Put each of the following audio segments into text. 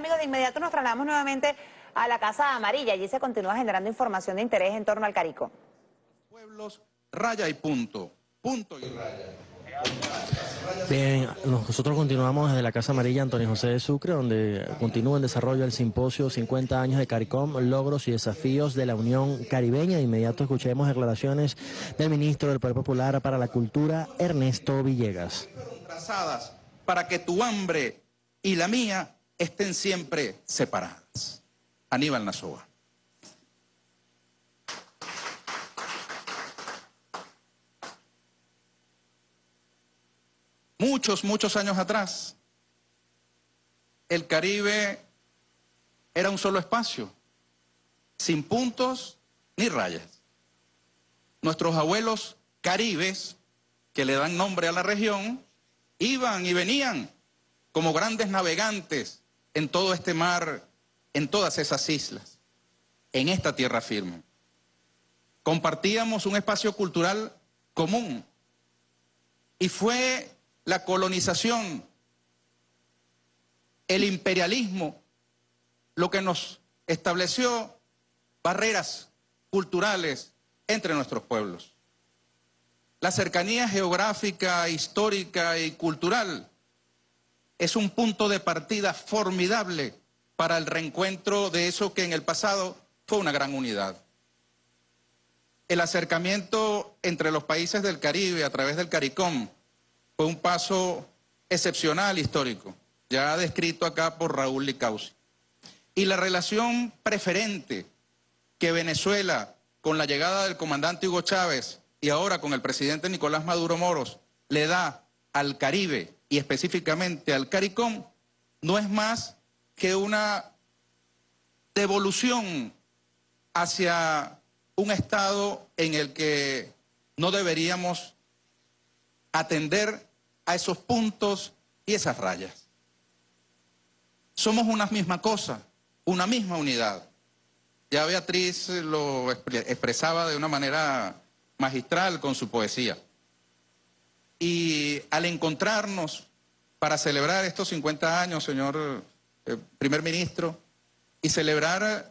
Amigos, de inmediato nos trasladamos nuevamente a la Casa Amarilla. Allí se continúa generando información de interés en torno al Carico. Pueblos, raya y punto. Punto y raya. Bien, nosotros continuamos desde la Casa Amarilla Antonio José de Sucre, donde continúa en desarrollo el simposio 50 años de CARICOM, logros y desafíos de la Unión Caribeña. De inmediato escuchemos declaraciones del ministro del Poder Popular para la Cultura, Ernesto Villegas. Trazadas para que tu hambre y la mía estén siempre separadas. Aníbal Nazoa. Muchos, muchos años atrás, el Caribe era un solo espacio, sin puntos ni rayas. Nuestros abuelos caribes, que le dan nombre a la región, iban y venían como grandes navegantes en todo este mar, en todas esas islas, en esta tierra firme. Compartíamos un espacio cultural común y fue la colonización, el imperialismo, lo que nos estableció barreras culturales entre nuestros pueblos. La cercanía geográfica, histórica y cultural es un punto de partida formidable para el reencuentro de eso que en el pasado fue una gran unidad. El acercamiento entre los países del Caribe a través del CARICOM fue un paso excepcional histórico, ya descrito acá por Raúl Licausi. Y la relación preferente que Venezuela, con la llegada del comandante Hugo Chávez y ahora con el presidente Nicolás Maduro Moros, le da al Caribe y específicamente al CARICOM, no es más que una devolución hacia un estado en el que no deberíamos atender a esos puntos y esas rayas. Somos una misma cosa, una misma unidad. Ya Beatriz lo expresaba de una manera magistral con su poesía. Y al encontrarnos para celebrar estos 50 años, señor eh, primer ministro, y celebrar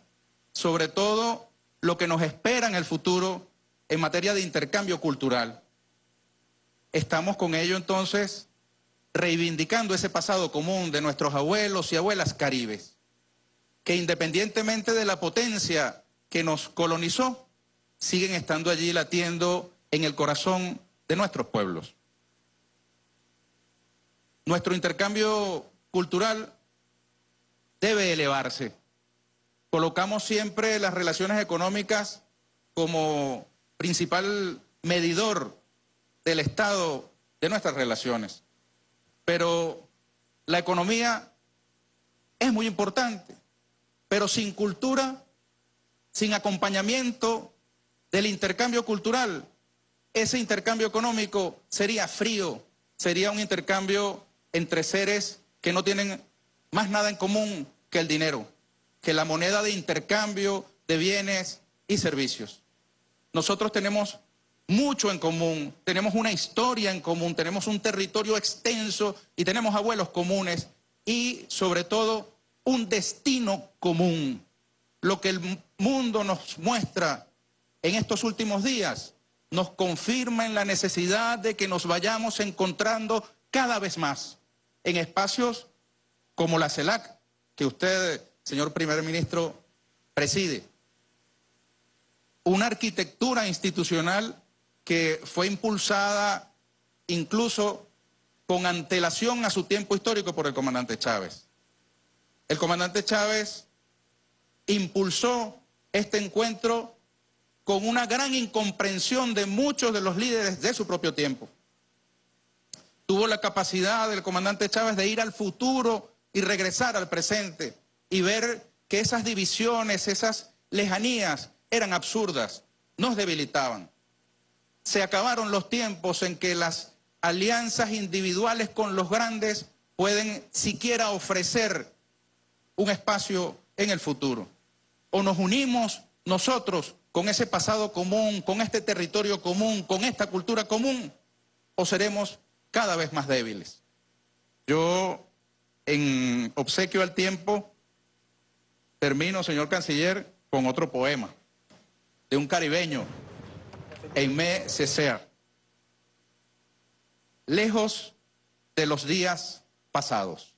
sobre todo lo que nos espera en el futuro en materia de intercambio cultural. Estamos con ello entonces reivindicando ese pasado común de nuestros abuelos y abuelas caribes, que independientemente de la potencia que nos colonizó, siguen estando allí latiendo en el corazón de nuestros pueblos. Nuestro intercambio cultural debe elevarse. Colocamos siempre las relaciones económicas como principal medidor del estado de nuestras relaciones. Pero la economía es muy importante, pero sin cultura, sin acompañamiento del intercambio cultural, ese intercambio económico sería frío, sería un intercambio entre seres que no tienen más nada en común que el dinero, que la moneda de intercambio de bienes y servicios. Nosotros tenemos mucho en común, tenemos una historia en común, tenemos un territorio extenso y tenemos abuelos comunes y sobre todo un destino común. Lo que el mundo nos muestra en estos últimos días nos confirma en la necesidad de que nos vayamos encontrando cada vez más en espacios como la CELAC, que usted, señor primer ministro, preside. Una arquitectura institucional que fue impulsada incluso con antelación a su tiempo histórico por el comandante Chávez. El comandante Chávez impulsó este encuentro con una gran incomprensión de muchos de los líderes de su propio tiempo tuvo la capacidad del comandante Chávez de ir al futuro y regresar al presente y ver que esas divisiones, esas lejanías eran absurdas, nos debilitaban. Se acabaron los tiempos en que las alianzas individuales con los grandes pueden siquiera ofrecer un espacio en el futuro. O nos unimos nosotros con ese pasado común, con este territorio común, con esta cultura común, o seremos cada vez más débiles. Yo, en obsequio al tiempo, termino, señor canciller, con otro poema de un caribeño, Aimé Césaire. Lejos de los días pasados.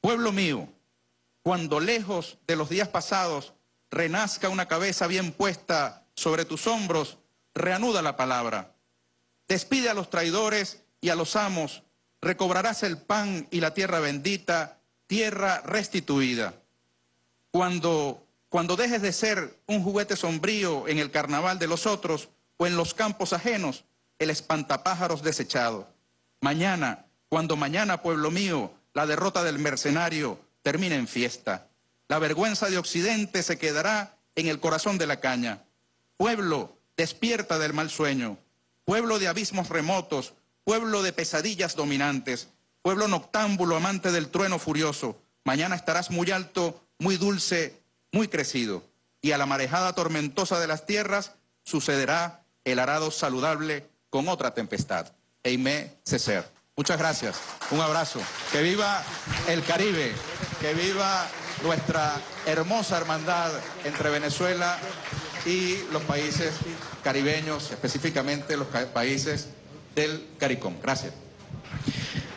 Pueblo mío, cuando lejos de los días pasados renazca una cabeza bien puesta sobre tus hombros, reanuda la palabra. Despide a los traidores y a los amos, recobrarás el pan y la tierra bendita, tierra restituida. Cuando, cuando dejes de ser un juguete sombrío en el carnaval de los otros o en los campos ajenos, el espantapájaros desechado. Mañana, cuando mañana, pueblo mío, la derrota del mercenario termine en fiesta. La vergüenza de Occidente se quedará en el corazón de la caña. Pueblo, despierta del mal sueño. Pueblo de abismos remotos, pueblo de pesadillas dominantes, pueblo noctámbulo amante del trueno furioso. Mañana estarás muy alto, muy dulce, muy crecido. Y a la marejada tormentosa de las tierras sucederá el arado saludable con otra tempestad. Eimé Cecer. Muchas gracias. Un abrazo. Que viva el Caribe. Que viva nuestra hermosa hermandad entre Venezuela y los países caribeños, específicamente los países del CARICOM. Gracias.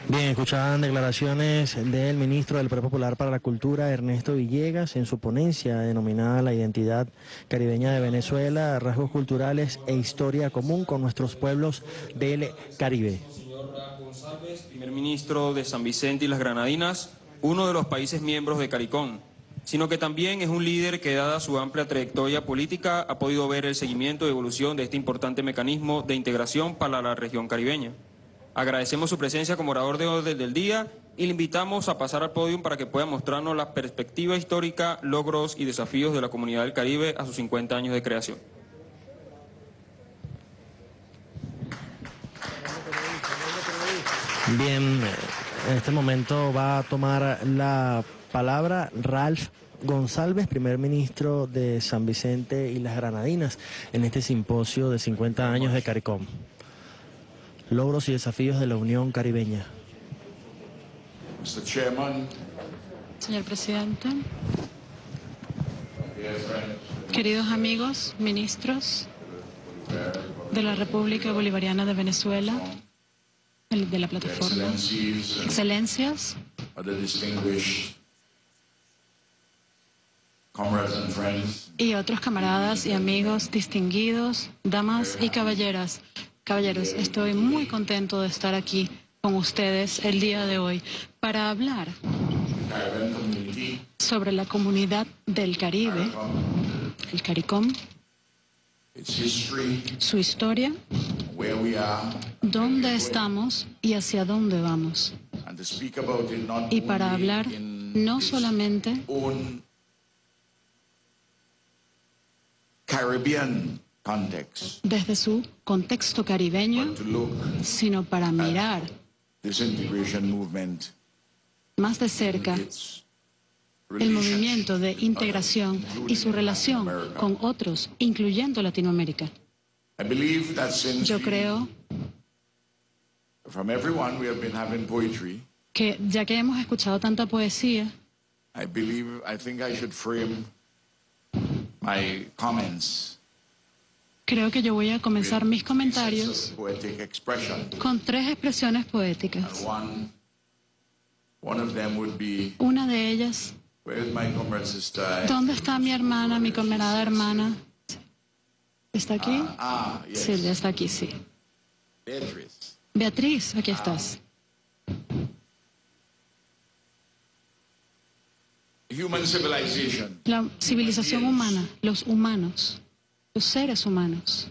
Bien, escuchaban declaraciones del ministro del Poder Popular para la Cultura, Ernesto Villegas, en su ponencia denominada La identidad caribeña de Venezuela, rasgos culturales e historia común con nuestros pueblos del Caribe. Señor González, primer ministro de San Vicente y las Granadinas, uno de los países miembros de CARICOM, sino que también es un líder que, dada su amplia trayectoria política, ha podido ver el seguimiento y evolución de este importante mecanismo de integración para la región caribeña. Agradecemos su presencia como orador de orden del día y le invitamos a pasar al podio para que pueda mostrarnos la perspectiva histórica, logros y desafíos de la comunidad del Caribe a sus 50 años de creación. Bien, en este momento va a tomar la palabra Ralph González, primer ministro de San Vicente y las Granadinas, en este simposio de 50 años de CARICOM. Logros y desafíos de la Unión Caribeña. Mr. Chairman, Señor presidente, dear friends, queridos amigos, ministros de la República Bolivariana de Venezuela, el- de la plataforma, excelencias, y otros camaradas y amigos distinguidos, damas y caballeras. Caballeros, estoy muy contento de estar aquí con ustedes el día de hoy para hablar sobre la comunidad del Caribe, el CARICOM, su historia, dónde estamos y hacia dónde vamos. Y para hablar no solamente own Caribbean context, desde su contexto caribeño, sino para mirar this integration movement, más de cerca el movimiento de integración y su relación con otros, incluyendo Latinoamérica. Yo creo from everyone we have been having poetry, que ya que hemos escuchado tanta poesía, I believe, I think I should frame my comments creo que yo voy a comenzar mis comentarios con tres expresiones poéticas. One, one of them would be, Una de ellas, where is my comrade sister? ¿dónde está mi hermana, mi camarada hermana? ¿Está aquí? Ah, yes, Silvia está aquí, sí. Beatrice. Beatriz, aquí estás. La civilización humana, los humanos, los seres humanos,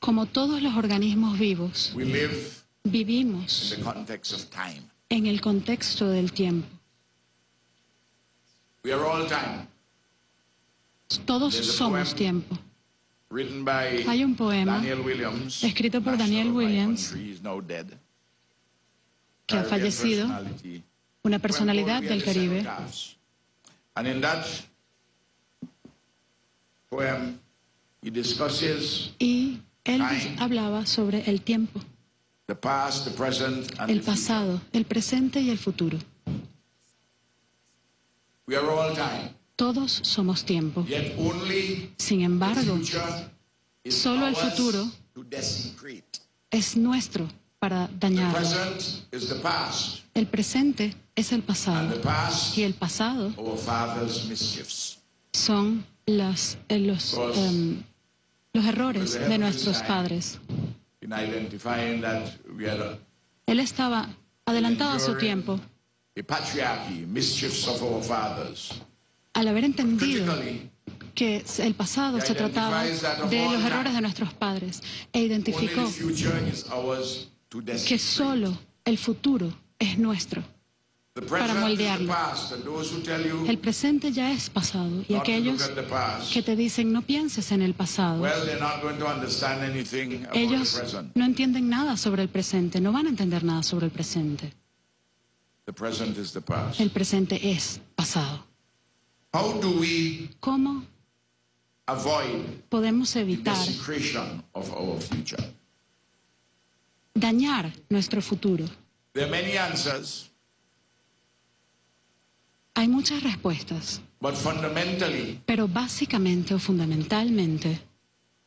como todos los organismos vivos, vivimos en el contexto del tiempo. Todos somos tiempo. Hay un poema escrito por Daniel Williams, que ha fallecido. Una personalidad del Caribe, y él hablaba sobre el tiempo, el pasado, el presente y el futuro. We are all time. Todos somos tiempo. Sin embargo, solo el futuro es nuestro para The dañarlo. present is the past, El presente es el pasado. The past, y el pasado son eh, los, em, los errores de nuestros padres. In identifying that we are Él estaba adelantado a su tiempo al haber entendido que el pasado se trataba de los errores de nuestros padres e identificó que solo el futuro es nuestro. Para moldearlo. El presente ya es pasado y aquellos que te dicen no pienses en el pasado, ellos no entienden nada sobre el presente, no van a entender nada sobre el presente. El presente es pasado. How do we ¿Cómo podemos evitar desecration of our future? Dañar nuestro futuro? There are many answers, Hay muchas respuestas, but fundamentally, pero básicamente o fundamentalmente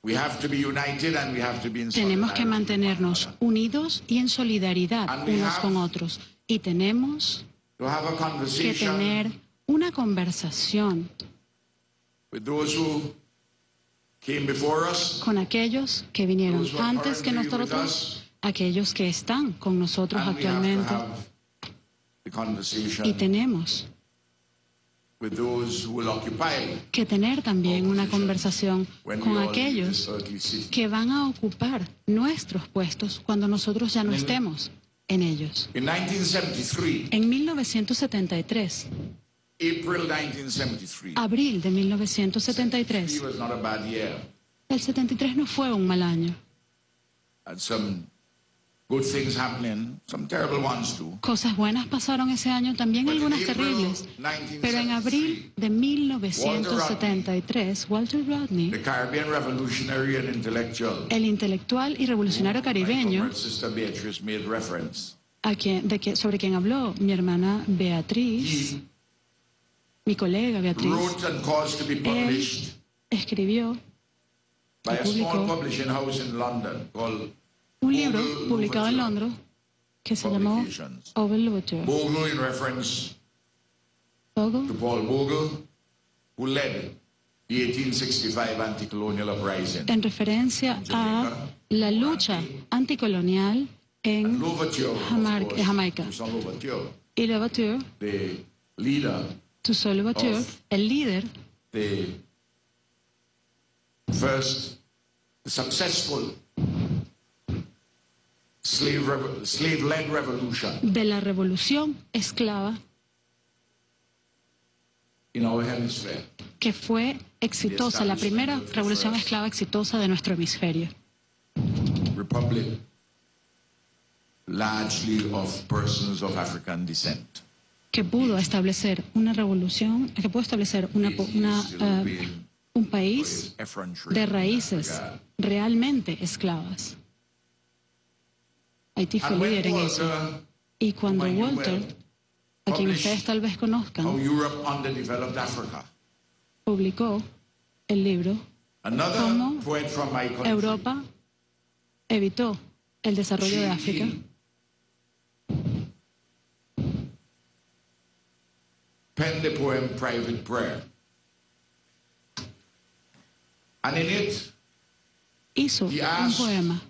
we have to be united and we have to be in tenemos que solidarity with one mantenernos another. unidos y en solidaridad And we unos have con otros. Y tenemos To have a que conversation tener una conversación with those who came before us, con aquellos que vinieron Those who are antes que currently with nosotros, us. Aquellos que están con nosotros actualmente. Y tenemos que tener también una conversación con aquellos que van a ocupar nuestros puestos cuando nosotros ya no estemos en ellos. In 1973, En 1973, April 1973, abril de it 1973, was not a bad year. el 73 no fue un mal año. Good things happening, some terrible ones too. Cosas buenas pasaron ese año, también algunas terribles. Pero en 1973, abril de 1973, Walter Rodney, The Caribbean revolutionary and intellectual, el intelectual y revolucionario my caribeño, a quien, de que, sobre quien habló mi hermana Beatriz, He mi colega Beatriz, wrote and caused to be él published escribió by a small publishing house in London called un libro publicado en Londres que se llamó Publications. Over Louverture. Bogle in reference to Paul Bogle, who led the 1865 anti-colonial uprising. en referencia a la lucha anticolonial en Jamaica. Louverture, y Louverture, the leader, Toussaint Louverture, el líder the first successful de la revolución esclava in our hemisphere. que fue exitosa, la primera revolución esclava exitosa de nuestro hemisferio. Republic largely of persons of African descent. que pudo establecer una revolución, que pudo establecer una, eh, un país de raíces realmente esclavas. Haití fue líder en eso. Walter, Y cuando Walter, a quien ustedes tal vez conozcan, publicó el libro ¿Cómo Europa evitó el desarrollo de África. penned the poem Private Prayer. And in it, Hizo un poema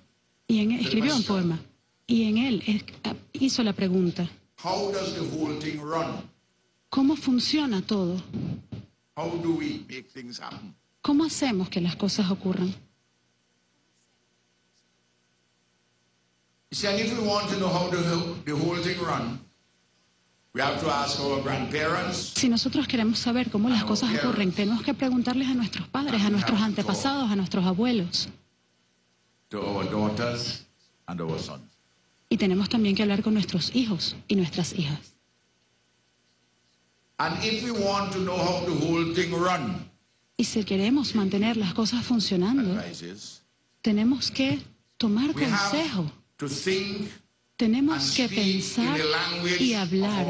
y en, escribió un poema y en él eh, hizo la pregunta, how does the whole thing run? ¿cómo funciona todo? How do we make things happen? ¿Cómo hacemos que las cosas ocurran? Si nosotros queremos saber cómo las cosas ocurren, tenemos que preguntarles a nuestros padres, a nuestros antepasados, a nuestros abuelos. to our daughters, and our sons. Y tenemos también que hablar con nuestros hijos y nuestras hijas. And if we want to know how the whole thing run, Y si queremos mantener las cosas funcionando, tenemos que tomar consejo. Tenemos que pensar y hablar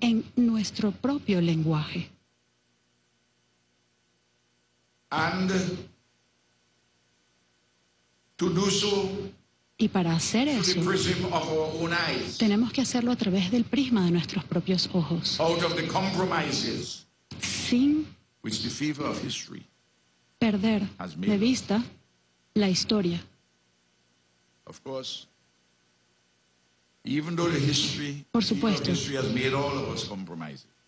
en nuestro propio lenguaje. And to do so Y para hacer eso, tenemos que hacerlo a través del prisma de nuestros propios ojos, sin perder de vista la historia. Por supuesto.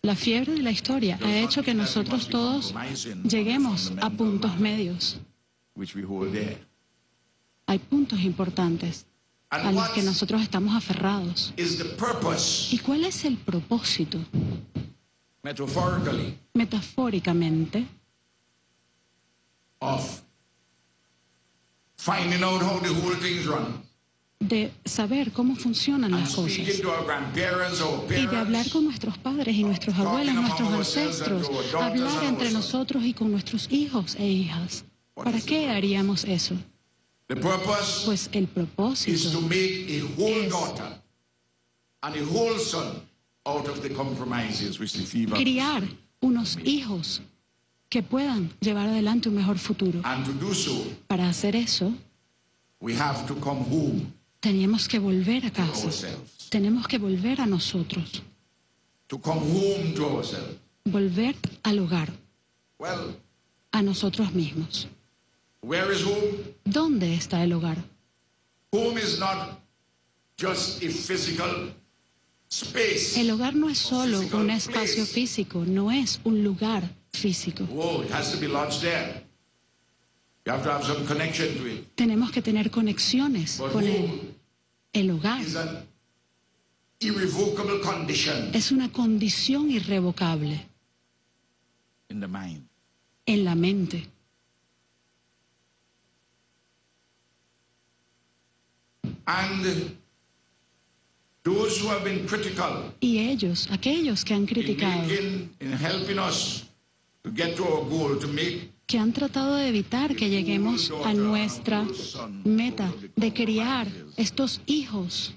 La fiebre de la historia ha hecho que nosotros todos lleguemos a puntos medios. which we hold there. Hay puntos importantes a los que nosotros estamos aferrados. ¿Y cuál es el propósito, metaphorically, metafóricamente, of finding out how the whole thing's run de saber cómo funcionan las cosas? Y de hablar con nuestros padres y nuestros abuelos, nuestros ancestros, hablar entre nosotros y con nuestros hijos e hijas. ¿Para qué haríamos eso? The purpose Pues el is to propósito make a whole daughter and a whole son out of the compromises which the fever criar unos hijos que puedan llevar adelante un mejor futuro. and to do so Para hacer eso, we have to come home teníamos que volver a to casa. ourselves Tenemos que volver a nosotros, to come home to ourselves volver al hogar, well a nosotros mismos. Where is home ¿Dónde está el hogar? home is not just a physical space El hogar no es solo un espacio place. físico, no es un lugar físico. oh it has to be lodged there you have to have some connection to it Tenemos que tener conexiones but con él. El hogar is an irrevocable condition es una condición irrevocable in the mind en la mente. And those who have been critical Y ellos, aquellos que han in criticado, making in helping us to get to our goal to make que han tratado de evitar que lleguemos a nuestra meta de criar estos hijos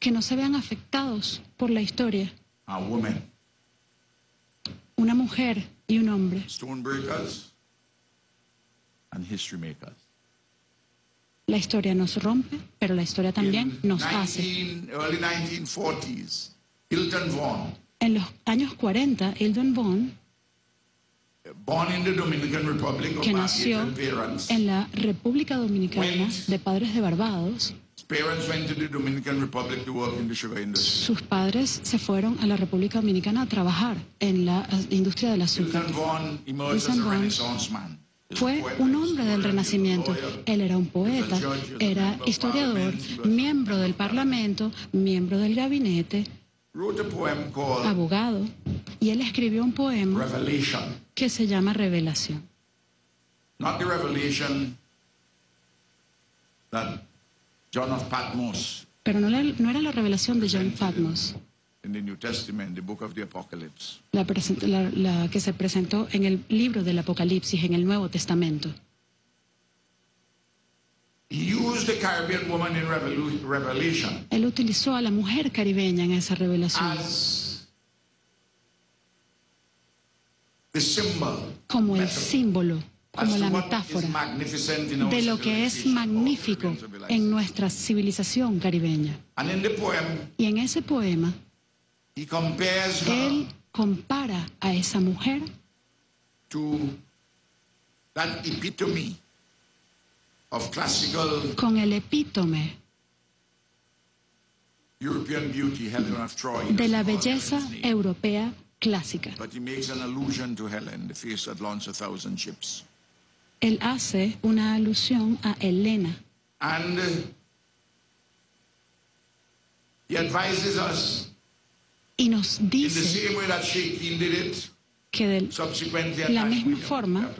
que no se vean afectados por la historia. Una mujer y un hombre, la historia nos rompe, pero la historia también in nos hace. 19, early 1940s Hilton Vaughn En los años 40, Hildon Bond, born in the Dominican Republic of que nació en la República Dominicana de padres de Barbados, sus padres se fueron a la República Dominicana a trabajar en la industria del azúcar. Hilton Vaughn Fue un hombre del Renacimiento. Él era un poeta, era historiador, miembro del Parlamento, miembro del gabinete, abogado, y él escribió un poema que se llama Revelación. Pero no era la revelación de John Patmos, in the New Testament, the book of the Apocalypse. la, present- la- la que se presentó en el libro del Apocalipsis, en el Nuevo Testamento. He used the Caribbean woman in Revelu- Revelation Él utilizó a la mujer caribeña en esa revelación as the symbol como el símbolo, como la metáfora de lo que es magnífico en nuestra civilización caribeña. Y en ese poema, él compara a esa mujer to that epitome of classical con el epítome de la belleza europea clásica. But he makes an allusion to Helen, the face that launched a thousand ships. Él hace una alusión a Elena And uh, he advises us y nos dice que at La misma forma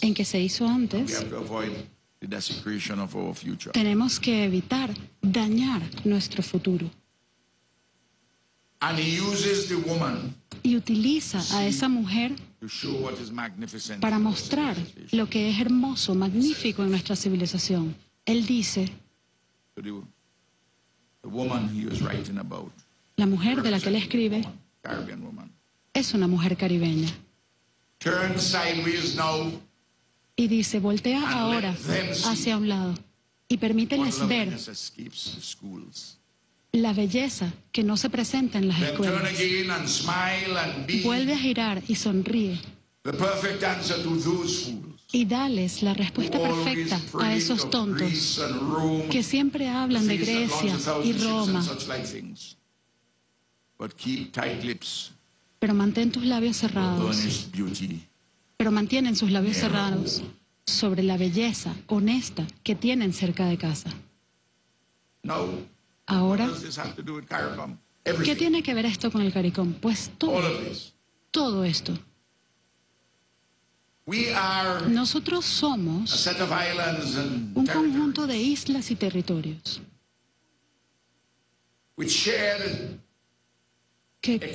en que se hizo antes, tenemos que evitar dañar nuestro futuro. And he uses the woman Y utiliza a esa mujer to show what is magnificent para mostrar lo que es hermoso, magnífico en nuestra civilización. él dice, la mujer de la que él escribe es una mujer caribeña. Y dice, voltea ahora hacia un lado y permíteles ver la belleza que no se presenta en las escuelas. Vuelve a girar y sonríe y dales la respuesta perfecta a esos tontos que siempre hablan de Grecia y Roma. But keep tight lips, pero mantén tus labios cerrados, beauty. pero mantienen sus labios cerrados sobre la belleza honesta que tienen cerca de casa. Now, Ahora? ¿qué tiene que ver esto con el CARICOM? Pues todo, todo esto. We are Nosotros a somos set of islands and un conjunto de islas y territorios que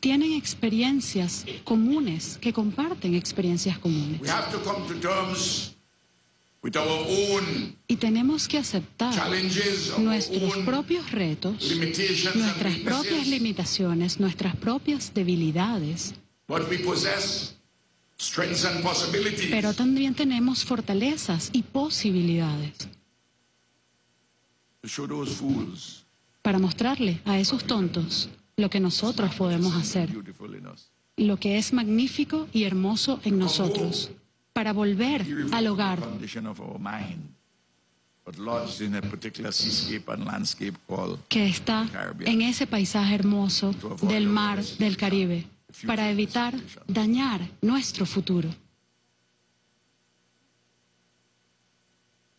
tienen experiencias comunes, que comparten experiencias comunes. We have to come to terms with our own Y tenemos que aceptar nuestros propios retos, nuestras propias limitaciones, nuestras propias debilidades, But we possess strengths and possibilities. pero también tenemos fortalezas y posibilidades para mostrarle a esos tontos lo que nosotros podemos hacer, lo que es magnífico y hermoso en nosotros, para volver al hogar que está en ese paisaje hermoso del mar del Caribe, para evitar dañar nuestro futuro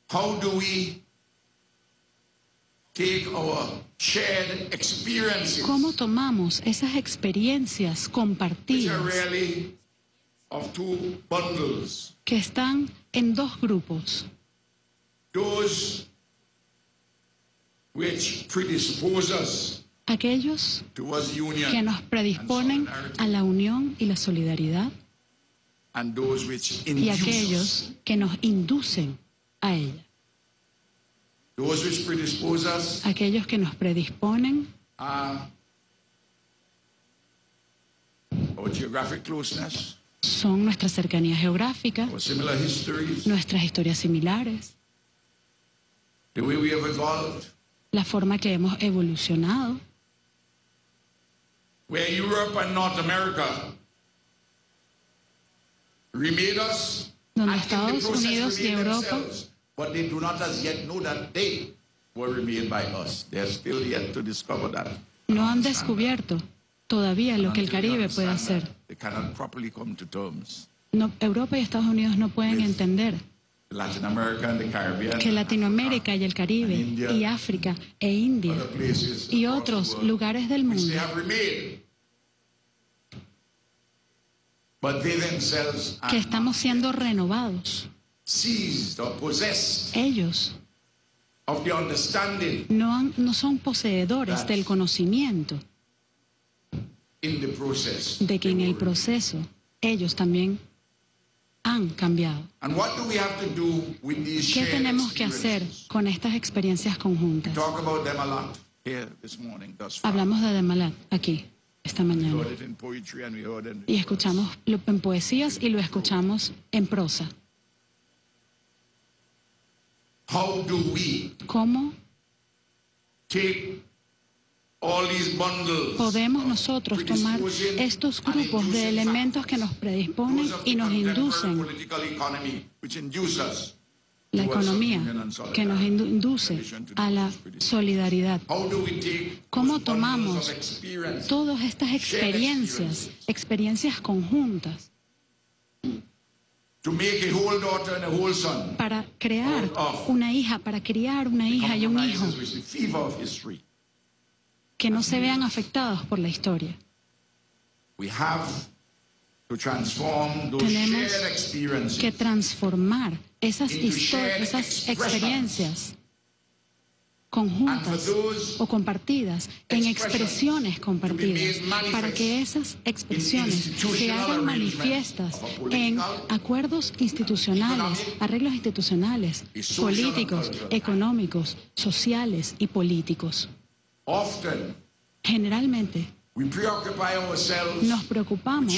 take our shared experiences, ¿Cómo tomamos esas experiencias compartidas are really of two bundles, que están en dos grupos? those which predispose us Aquellos que nos predisponen a la unión y la solidaridad and those which y induce us. aquellos que nos inducen a ella. Those which predispose us Aquellos que nos predisponen. closeness, son nuestra cercanía geográfica, our similar histories, nuestras historias similares, the way we have evolved, la forma que hemos evolucionado, where Europe and North America remade us, Donde Estados Unidos y Europa- but they do not as yet know that they were remade by us. They are still yet to discover that. no han descubierto todavía lo que el Caribe puede hacer. They cannot properly come to terms. No, Europa y Estados Unidos no pueden entender Latin America and the Caribbean, que Latinoamérica y el Caribe y África e India other places y otros the world, lugares del mundo que are estamos siendo renovados. Seized or possessed Ellos of the understanding no, han- no son poseedores del conocimiento de que en el proceso ellos también han cambiado. And what do we have to do with these ¿Qué tenemos que hacer con estas experiencias conjuntas? Talk about them a lot here this morning thus far. Hablamos de Demalat aquí, esta mañana. Y escuchamos en poesías y lo escuchamos en prosa. How do we ¿Cómo take all these bundles podemos nosotros tomar estos grupos de elementos que nos predisponen y nos inducen la economía que nos induce a la solidaridad? How do we take ¿Cómo tomamos Todas estas experiencias, experiencias conjuntas, para crear una hija, para criar una hija y un hijo. que no se vean afectados por la historia? We have to transform those Tenemos que transformar esas, esas experiencias conjuntas o compartidas, en expresiones compartidas, para que esas expresiones se hagan manifiestas en acuerdos institucionales, arreglos institucionales, políticos, económicos, sociales y políticos. Generalmente nos preocupamos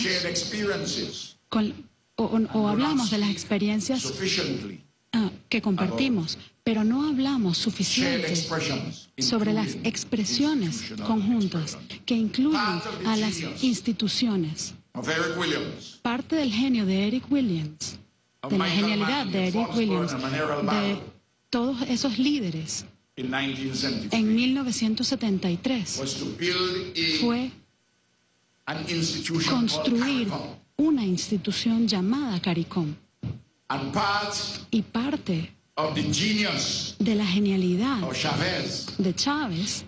con- o, hablamos de las experiencias ah, que compartimos, pero no hablamos suficiente sobre las expresiones conjuntas que incluyen a las instituciones. Of Eric Williams, Parte del genio de Eric Williams, de la genialidad de Eric Williams, de todos esos líderes in 1973 en 1973 was to build a, fue construir una institución llamada CARICOM. Y parte of the genius de la genialidad of Chavez de Chávez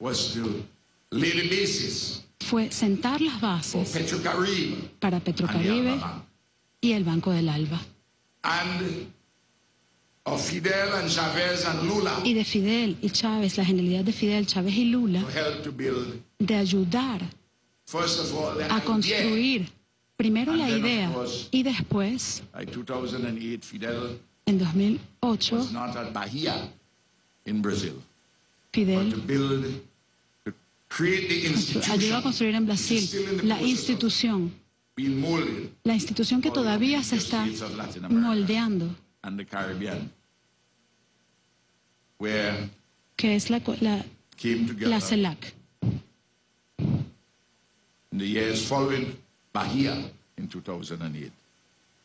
was to lay the basis fue sentar las for bases Petrocaribe para Petrocaribe y el Banco del Alba. And of Fidel and Chavez and Lula Y de Fidel y Chávez, la genialidad de Fidel, Chávez y Lula, to help to build, de ayudar first of all, the a idea. construir primero And la idea course, y después, By 2008, Fidel en 2008, was not at Bahia in Brazil, but to Fidel build, to create the constru- ayudó a institution construir en Brasil la institución, la institución que todavía se está moldeando, and the Caribbean, where que es la, la, la CELAC. in the years following Bahia in 2008.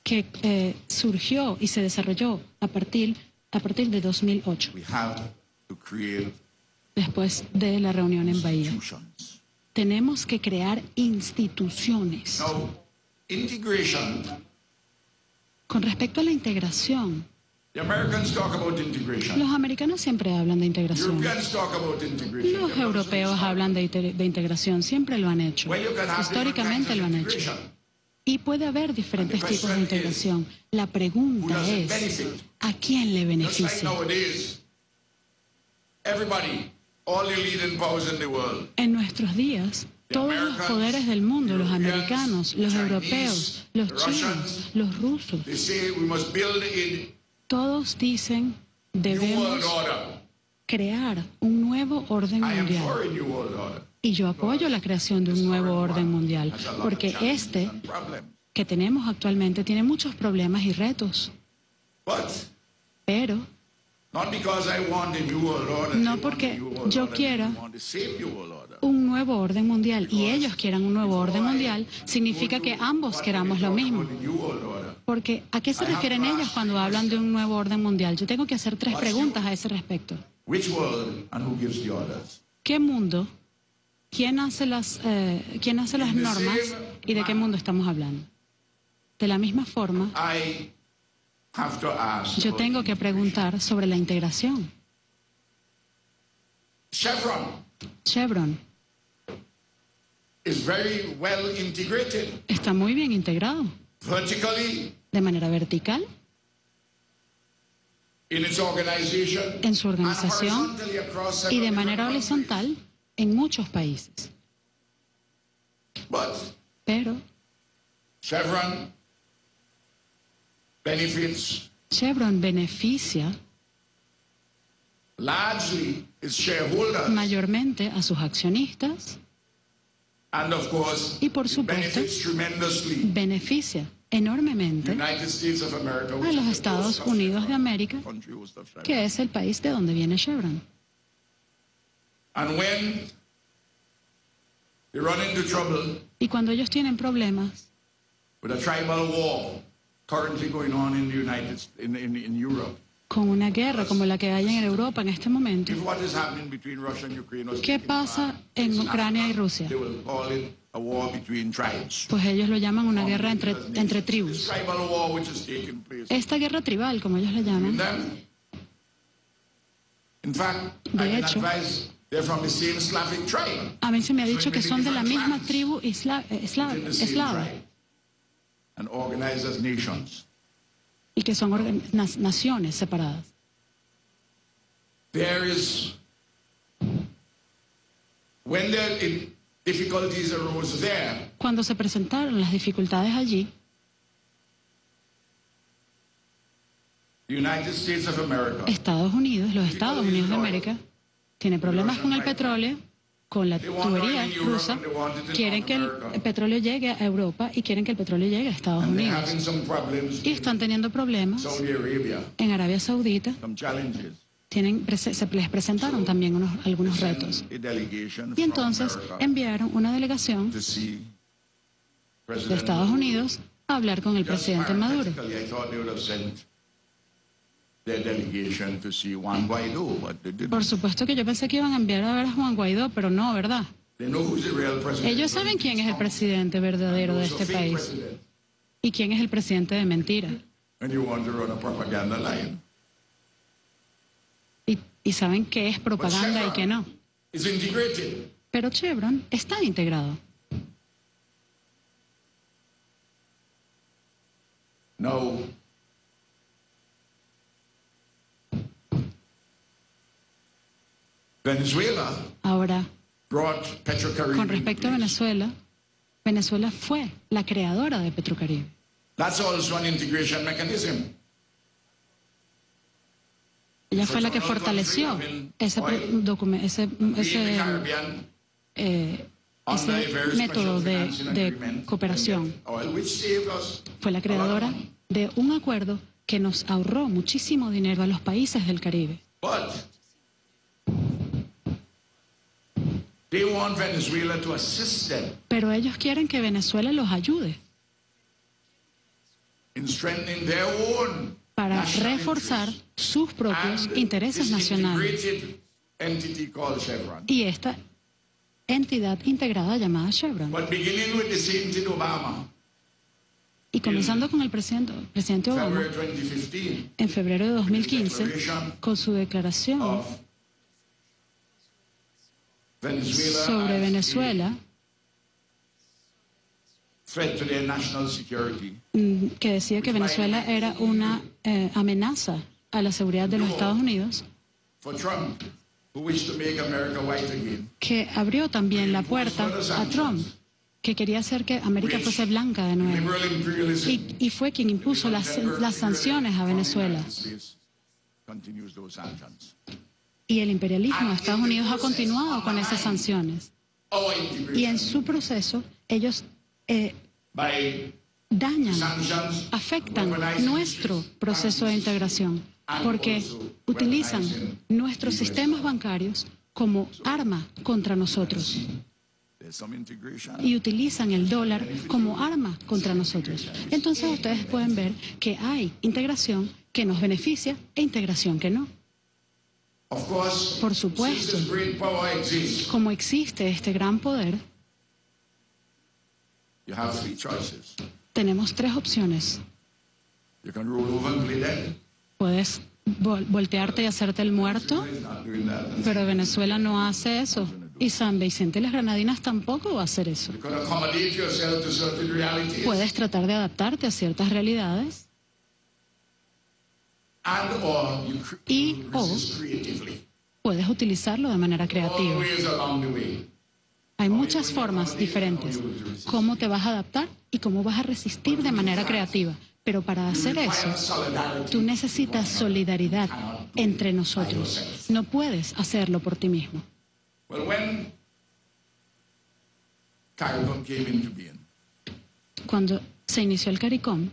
Que eh, surgió y se desarrolló a partir, a partir de 2008, We have to create después de la reunión en Bahía. Tenemos que crear instituciones. Con respecto a la integración, the Americans talk about integration. los americanos siempre hablan de integración. Los europeos hablan de, de integración, siempre lo han hecho. Históricamente lo han hecho. Y puede haber diferentes tipos de integración. La pregunta es? ¿a quién le beneficia? En nuestros días, todos los poderes del mundo, los americanos, los europeos, los chinos, los rusos, todos dicen debemos crear un nuevo orden mundial. Y yo apoyo la creación de un nuevo orden mundial, porque este que tenemos actualmente tiene muchos problemas y retos. Pero not because I want a new world order. No porque yo quiera- un nuevo orden mundial y ellos quieran un nuevo orden mundial, significa que ambos queramos lo mismo. Porque ¿a qué se refieren ellos cuando hablan de un nuevo orden mundial? Yo tengo que hacer tres preguntas a ese respecto. Which world and who gives the orders? ¿Qué mundo? ¿Quién hace las, eh, ¿quién hace las normas? ¿Y de qué mundo estamos hablando? De la misma forma, yo tengo que preguntar sobre la integración. Chevron Chevron está muy bien integrado de manera vertical en su organización y de manera horizontal en muchos países. But Pero Chevron benefits Chevron beneficia largely its shareholders mayormente a sus accionistas and of course Y por supuesto- beneficia enormemente United States of America, which a los Estados Unidos de América, que es el país de donde viene Chevron. And when they run into trouble Y cuando ellos tienen problemas with a tribal war currently going on in the United States, in, in, in Europe, con una guerra como la que hay en Europa en este momento, ¿qué pasa en Ucrania y Rusia? They will call it a war between tribes. Pues ellos lo llaman una guerra entre, entre tribus. Esta guerra tribal, como ellos le llaman, De hecho. Advise they're from the same Slavic tribe. a mí se me ha dicho que son de la misma tribu isla- eh, esla- eslava tribe, and organized as nations. y que son naciones separadas. there is, when the difficulties arose there, Cuando se presentaron las dificultades allí, United States of America Estados Unidos, los Estados Unidos de América, tiene problemas con el petróleo, con la tubería rusa, quieren que el petróleo llegue a Europa y quieren que el petróleo llegue a Estados Unidos. Y están teniendo problemas Saudi Arabia, en Arabia Saudita, tienen, se les presentaron también unos, algunos retos. Y entonces enviaron una delegación de Estados Unidos a hablar con el presidente Maduro. Por supuesto que yo pensé que iban a enviar a ver a Juan Guaidó, pero no, ¿verdad? Ellos saben quién es el presidente verdadero de este país y quién es el presidente de mentira. Y, y saben qué es propaganda y qué no. Pero Chevron está integrado. Now, Venezuela Ahora, con respecto a. Venezuela, Venezuela fue la creadora de Petrocaribe. That's also an integration mechanism. Ella fue la que fortaleció ese, eh, ese método de, de cooperación. Fue la creadora de un acuerdo que nos ahorró muchísimo dinero a los países del Caribe. They want Venezuela to assist them Pero ellos quieren que Venezuela los ayude in strengthening their own para reforzar sus propios intereses nacionales. integrated entity called Chevron. Y esta entidad integrada llamada Chevron. But beginning with the same thing Obama, Y comenzando con el presidente, presidente Obama, February 2015, en febrero de 2015, con su declaración sobre Venezuela, mm, que decía que Venezuela era una eh, amenaza a la seguridad de los Estados Unidos, que abrió también la puerta a Trump, que quería hacer que América fuese blanca de nuevo. Y, y fue quien impuso las, las sanciones a Venezuela. Y el imperialismo de Estados Unidos ha continuado con esas sanciones. Y en su proceso, ellos eh, dañan, afectan nuestro proceso de integración, porque utilizan nuestros sistemas bancarios como arma contra nosotros y utilizan el dólar como arma contra nosotros. Entonces ustedes pueden ver que hay integración que nos beneficia e integración que no. Por supuesto. Como existe este gran poder, tenemos tres opciones. Puedes vol- voltearte y hacerte el muerto, pero Venezuela no hace eso. Y San Vicente y las Granadinas tampoco va a hacer eso. Puedes tratar de adaptarte a ciertas realidades and or you, cre- Y o- puedes utilizarlo de manera creativa. Hay muchas formas diferentes. Cómo te vas a adaptar y cómo vas a resistir de manera creativa. Pero para hacer eso, tú necesitas solidaridad entre nosotros. No puedes hacerlo por ti mismo. Cuando se inició el CARICOM,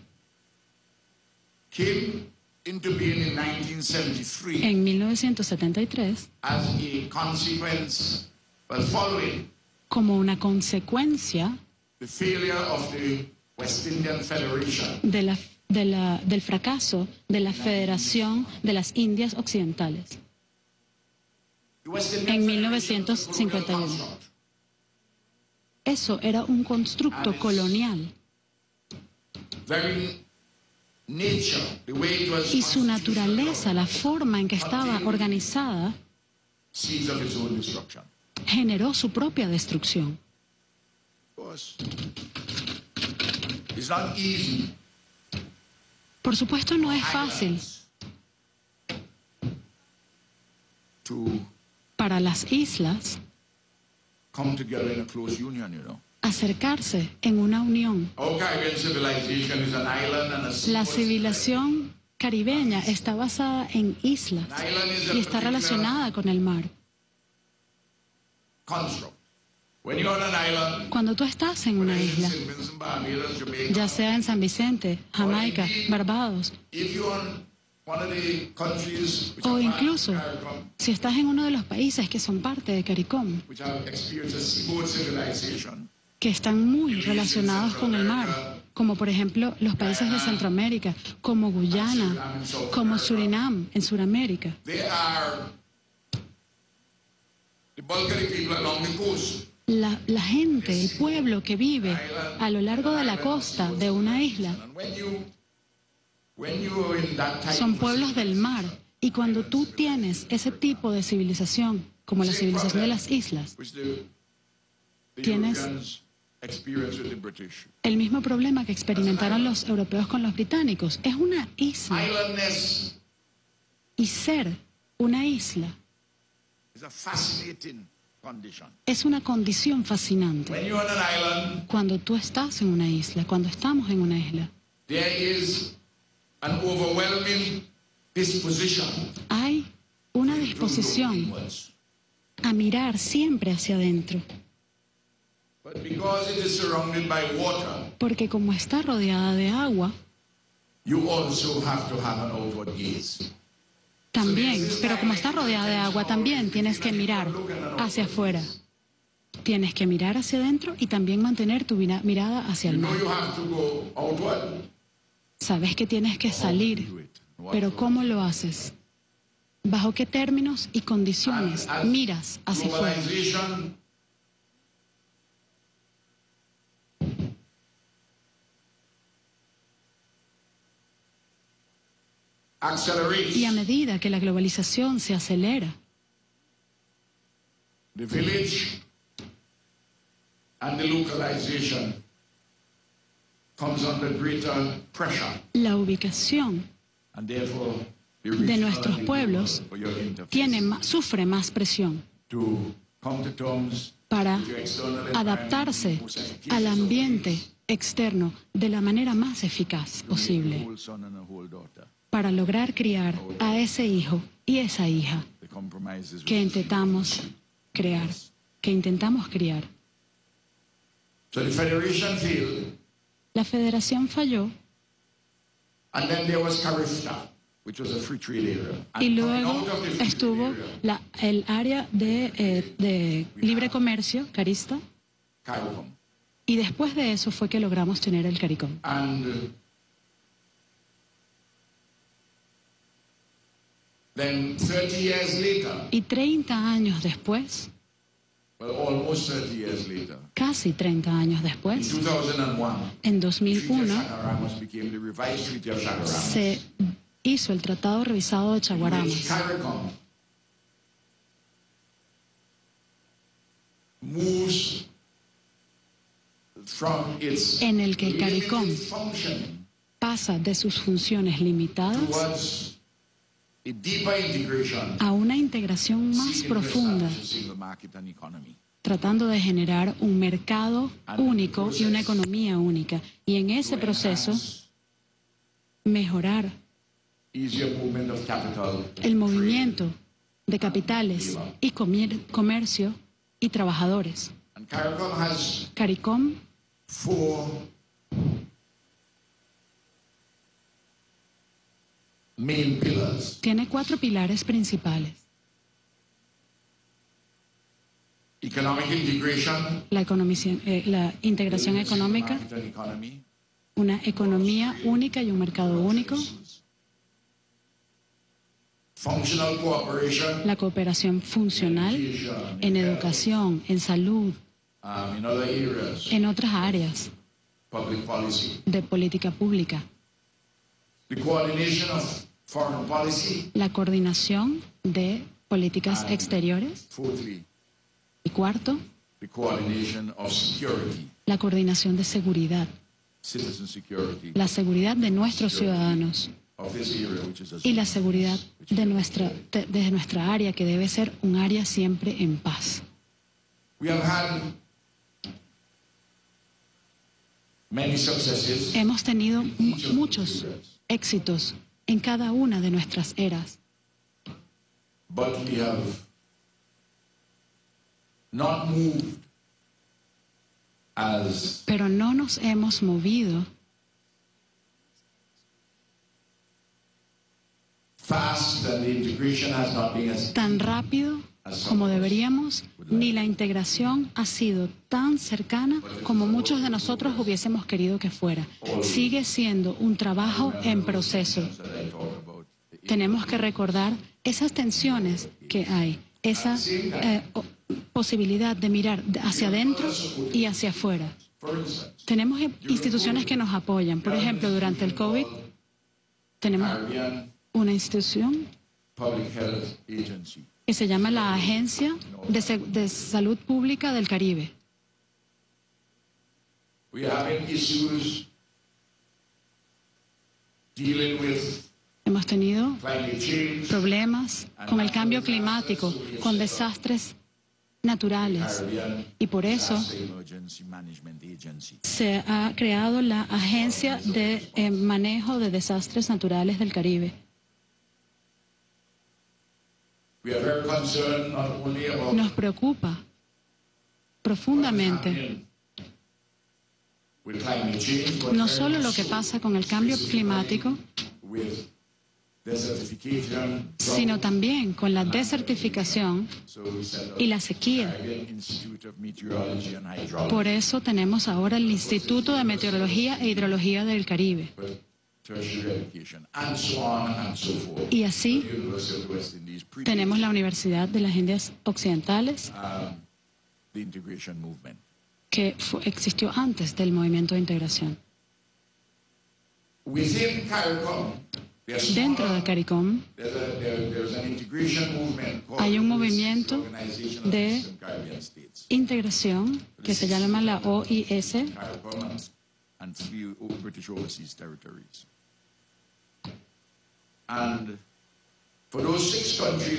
into being in 1973 en 1973, as a consequence, well, following como una consecuencia the failure of the West Indian Federation de la- de la- del fracaso de la Federación de las Indias Occidentales. En Federation was a 1951. colonial construct. Eso era un constructo colonial y su naturaleza, la forma en que estaba organizada, generó su propia destrucción. Por supuesto no es fácil para las islas acercarse en una unión. La civilización caribeña está basada en islas y está relacionada con el mar. Cuando tú estás en una isla, ya sea en San Vicente, Jamaica, Barbados, o incluso si estás en uno de los países que son parte de CARICOM, que están muy relacionados con el mar, como por ejemplo los países de Centroamérica, como Guyana, como Surinam en Sudamérica. La, la gente, el pueblo que vive a lo largo de la costa de una isla, son pueblos del mar. Y cuando tú tienes ese tipo de civilización, como la civilización de las islas, Tienes- El mismo problema que experimentaron los europeos con los británicos, es una isla. Y ser una isla es una condición fascinante. When you're on an island, Cuando tú estás en una isla, cuando estamos en una isla, hay una to disposición a mirar siempre hacia adentro, But because it is surrounded by water, porque como está rodeada de agua, you also have to have an outward gaze. también, pero como está rodeada de agua, también tienes que mirar hacia afuera. Tienes que mirar hacia adentro y también mantener tu mira- mirada hacia el mar. Sabes que tienes que salir, pero ¿cómo lo haces? ¿Bajo qué términos y condiciones As miras hacia afuera? Y a medida que la globalización se acelera, the village and the localization comes under greater pressure. la ubicación and therefore the de nuestros pueblos tiene, sufre más presión to come to terms para adaptarse al ambiente externo de la manera más eficaz posible para lograr criar a ese hijo y esa hija que intentamos crear, que intentamos criar. La federación falló and then there was Carifta, which was a free trade area. And y luego estuvo la- el área de, eh, de libre comercio, Carista, CARICOM. y después de eso fue que logramos tener el CARICOM. And uh, then 30 years later, Y 30 años después, well, almost 30 years later, casi 30 años in después, 2001, en the Treaty of 2001, Chaguaramas became the revised Treaty of Chaguaramas. se hizo el Tratado Revisado de in Chaguaramas, en el que CARICOM pasa de sus funciones limitadas a una integración más profunda, tratando de generar un mercado único y una economía única. Y en ese proceso, mejorar el movimiento de capitales y comer- comercio y trabajadores. CARICOM has CARICOM four main pillars. Tiene cuatro pilares principales. Economic integration, La, eh, la integración económica, una economía única y un mercado único, functional cooperation, la cooperación funcional en educación, en salud, um, in other areas, en otras áreas. De política pública, la coordinación de políticas exteriores. y cuarto, the coordination of security, la coordinación de seguridad, citizen security, la seguridad de nuestros ciudadanos, y la seguridad de nuestra, de, de nuestra área, que debe ser un área siempre en paz. Hemos tenido mu- muchos éxitos en cada una de nuestras eras, but we have not moved as pero no nos hemos movido fast and the integration has not been as tan rápido como deberíamos, ni la integración ha sido tan cercana como muchos de nosotros hubiésemos querido que fuera. Sigue siendo un trabajo en proceso. Tenemos que recordar esas tensiones que hay, esa eh, posibilidad de mirar hacia adentro y hacia afuera. Tenemos instituciones que nos apoyan. Por ejemplo, durante el COVID tenemos una institución que se llama la Agencia de, de Salud Pública del Caribe. We having issues dealing with Hemos tenido problemas con el cambio climático, con desastres naturales. Y por eso se ha creado la Agencia de eh, Manejo de Desastres Naturales del Caribe. Nos preocupa profundamente no solo lo que pasa con el cambio climático, sino también con la desertificación y la sequía. Por eso tenemos ahora el Instituto de Meteorología e Hidrología del Caribe. Y así tenemos la Universidad de las Indias Occidentales, um, que existió antes del movimiento de integración. Dentro del CARICOM Hay un movimiento de- integración que se llama la OIS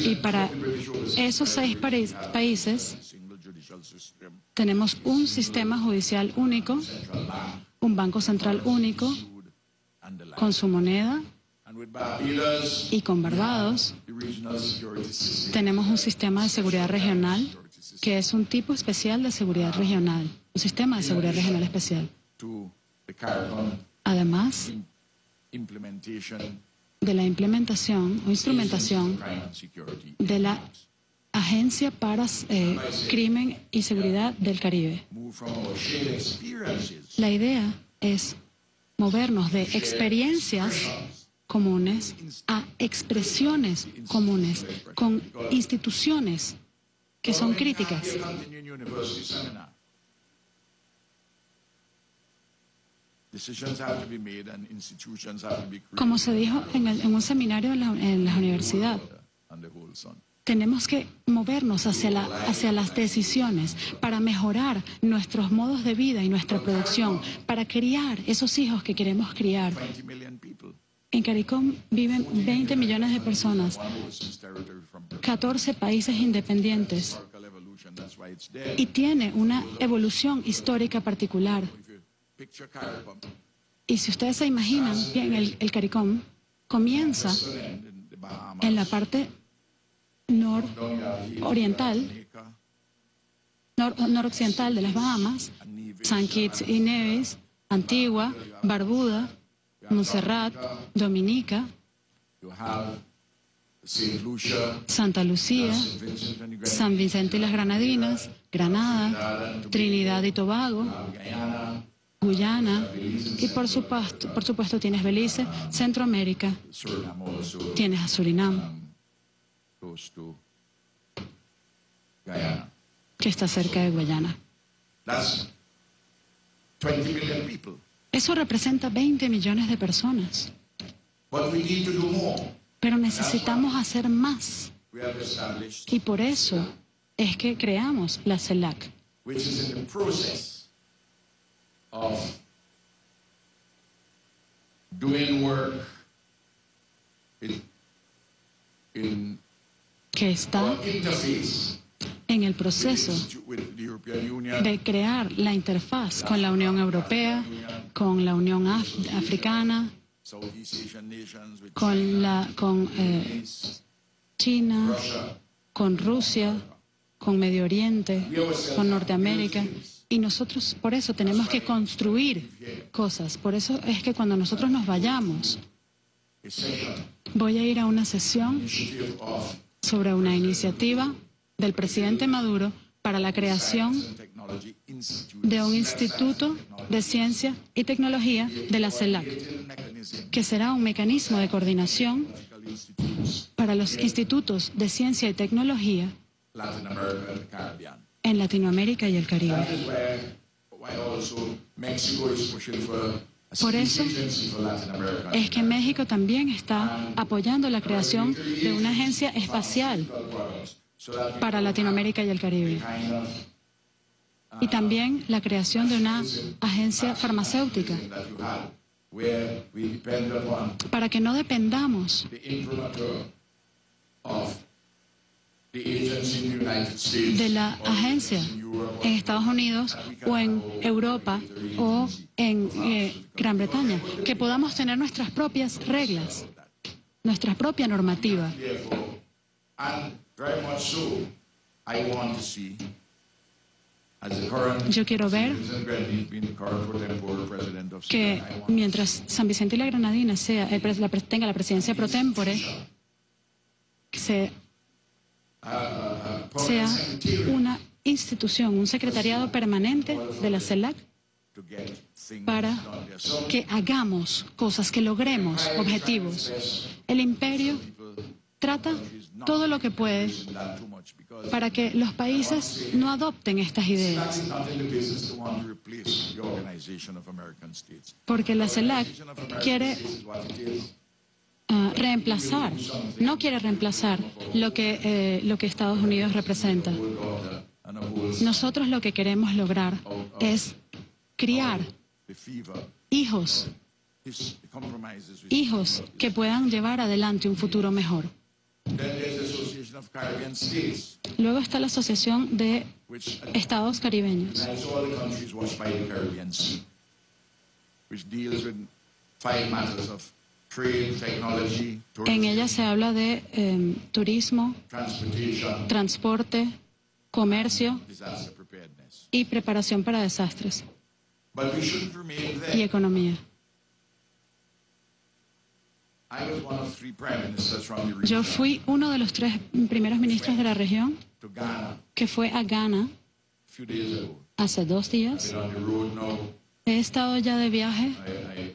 y para esos seis países tenemos un sistema judicial único, un banco central único con su moneda y con Barbados the regional security system, tenemos un sistema de seguridad regional que es un tipo especial de seguridad regional, un sistema de seguridad regional especial. Además de la implementación o instrumentación de la Agencia para eh, Crimen y Seguridad del Caribe. La idea es movernos de experiencias comunes a expresiones comunes con instituciones que son críticas. Como se dijo en, el- en un seminario en la, en la universidad, tenemos que movernos hacia, la- hacia las decisiones para mejorar nuestros modos de vida y nuestra producción, para criar esos hijos que queremos criar. 20 million people, En CARICOM viven 20 millones de personas, one overseas territory from 14 países independientes y tiene una evolución histórica particular. Y si ustedes se imaginan, bien, el, CARICOM comienza en la parte nororiental, nor- noroccidental de las Bahamas, San Kitts y Nevis, Antigua, Barbuda, Montserrat, Dominica, Santa Lucía, San Vicente y las Granadinas, Granada, Trinidad y Tobago, Guyana, y por supuesto, tienes Belice, Centroamérica, tienes a Surinam, que está cerca de Guyana. That's 20 million people. Eso representa 20 millones de personas, pero necesitamos hacer más. y por eso es que creamos la CELAC, que está en el proceso de crear la interfaz con la Unión Europea, con la Unión Af- Africana, con, la, con eh, China, con Rusia, con Medio Oriente, con Norteamérica. Y nosotros por eso tenemos que construir cosas. Por eso es que cuando nosotros nos vayamos, voy a ir a una sesión sobre una iniciativa del presidente Maduro para la creación de un instituto de ciencia y tecnología de la CELAC, que será un mecanismo de coordinación para los institutos de ciencia y tecnología en Latinoamérica y el Caribe. Por eso es que México también está apoyando la creación de una agencia espacial para Latinoamérica y el Caribe. Y también la creación de una agencia farmacéutica para que no dependamos de la agencia en Estados Unidos o en Europa o en eh, Gran Bretaña, que podamos tener nuestras propias reglas, nuestra propia normativa. Yo quiero ver que SIDA, I want mientras San Vicente y la Granadina sea el pres- la tenga la presidencia pro tempore, sea secretariat una institución, un secretariado permanente de la CELAC para que hagamos cosas, que logremos objetivos. El imperio trata todo lo que puede that too much because para que los países no adopten estas ideas, porque la CELAC quiere ah, reemplazar, no quiere reemplazar lo que, eh, lo que Estados Unidos representa. Nosotros lo que queremos lograr es criar hijos, hijos que puedan llevar adelante un futuro mejor. Luego está la Asociación de Estados Caribeños, En ella se habla de eh, turismo, transporte, comercio y preparación para desastres y economía. I was one of three prime ministers from the Yo fui uno de los tres primeros ministros de la región que fue a Ghana hace dos días. He estado ya de viaje. I,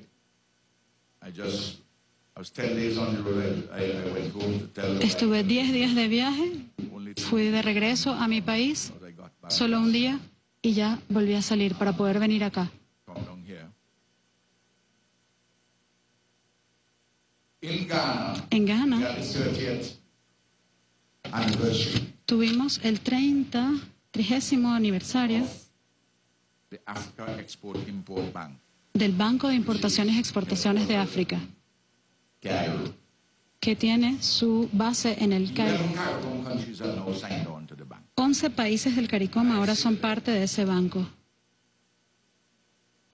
I, I just, I was 10 days on the road. I, I, I went home to tell them Estuve 10 días de viaje. Fui de regreso a mi país solo un día y ya volví a salir para poder venir acá. In Ghana, En Ghana had the 30th anniversary tuvimos el 30, 30 aniversario the Africa Export Import Bank, del Banco de Importaciones y Exportaciones de África, Cairo. que tiene su base en el Cairo. 11 Caribbean countries have now signed on to the bank. 11 países del CARICOM ahora son parte de ese banco.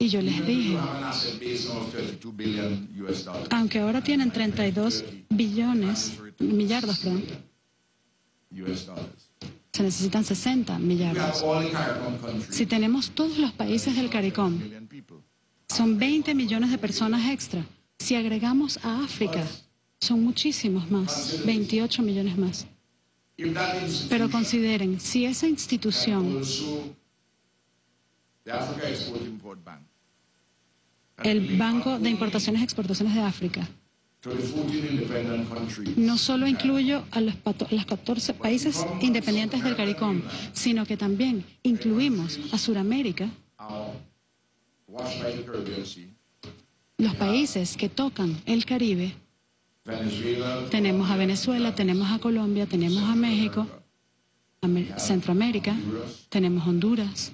Y yo les dije, have an asset base now of 32 billion US dollars. aunque ahora tienen 32 billones, millardos, perdón, se necesitan 60 We have millardos. Si tenemos todos los países del CARICOM, son 20 millones de personas extra. Si agregamos a África, son muchísimos más, 28 millones más. Pero consideren, si esa institución, also the Africa Export Import Bank el Banco de Importaciones y Exportaciones de África, to the 14 independent countries no solo incluyo a los, los 14 países independientes del CARICOM, sino que también incluimos a Sudamérica, los países que tocan el Caribe. Tenemos a Venezuela, tenemos a Colombia, tenemos a México, Centroamérica, tenemos Honduras,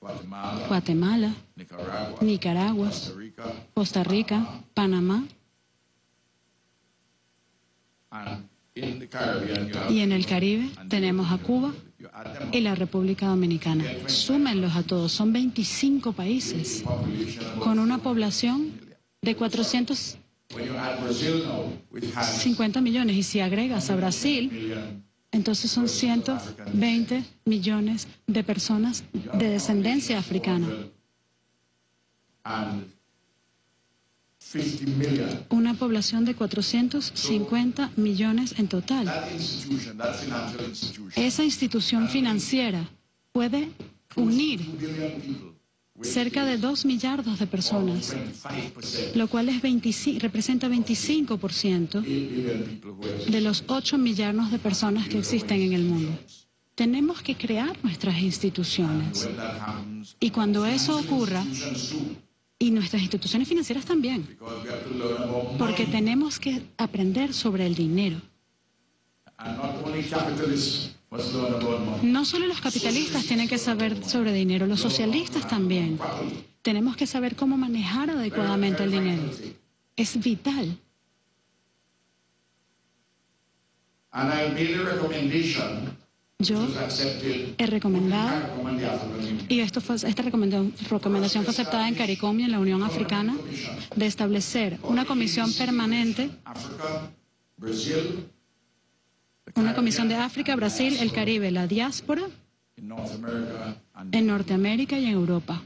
Guatemala, Guatemala, Nicaragua, Nicaragua, Costa Rica, Costa Rica, Panamá, Y en el Caribe tenemos a Cuba y la República Dominicana. Súmenlos a todos, son 25 países con una población de 450 When you add Brazil now, which has millones. Y si agregas a Brasil, entonces son 120 millones de personas de descendencia africana. and 50 million. Una población de 450 millones en total. Esa institución financiera puede unir 2 billion people, cerca de 2 millardos de personas, 25%, lo cual es 25 representa 25% 8 billion people who exist. de los 8 millardos de personas que existen en el mundo. Tenemos que crear nuestras instituciones. Y cuando eso ocurra, y nuestras instituciones financieras también, porque tenemos que aprender sobre el dinero. No solo los capitalistas tienen que saber sobre dinero, los socialistas también. Tenemos que saber cómo manejar adecuadamente el dinero. Es vital. Yo he recomendado, y esto fue, esta recomendación, fue aceptada en CARICOM y en la Unión Africana, de establecer una comisión permanente, una comisión de África, Brasil, el Caribe, la diáspora, en Norteamérica y en Europa.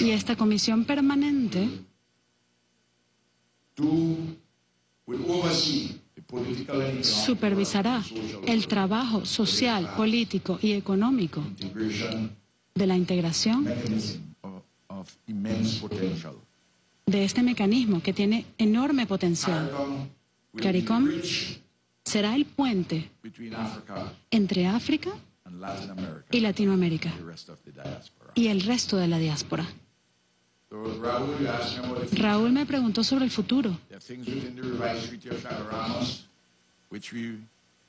Y esta comisión permanente supervisará el trabajo social, político y económico de la integración de este mecanismo que tiene enorme potencial. CARICOM Será el puente entre África y Latinoamérica y el resto de la diáspora. Raúl me preguntó sobre el futuro.